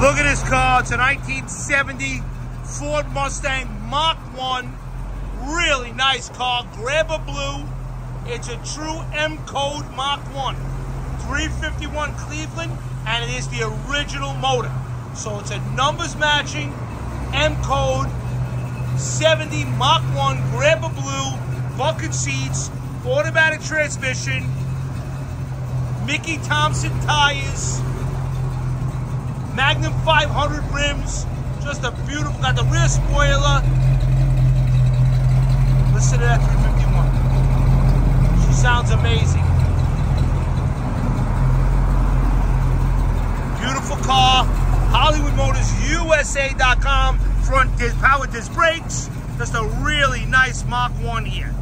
Look at this car. It's a 1970 Ford Mustang Mach 1. Really nice car. Grabber blue. It's a true M code Mach 1. 351 Cleveland, and it is the original motor. So it's a numbers matching M code 70 Mach 1 Grabber blue, bucket seats, automatic transmission, Mickey Thompson tires. Magnum 500 rims. Just a beautiful, got the rear spoiler. Listen to that 351. She sounds amazing. Beautiful car. HollywoodMotorsUSA.com. Front disc, power disc brakes. Just a really nice Mach 1 here.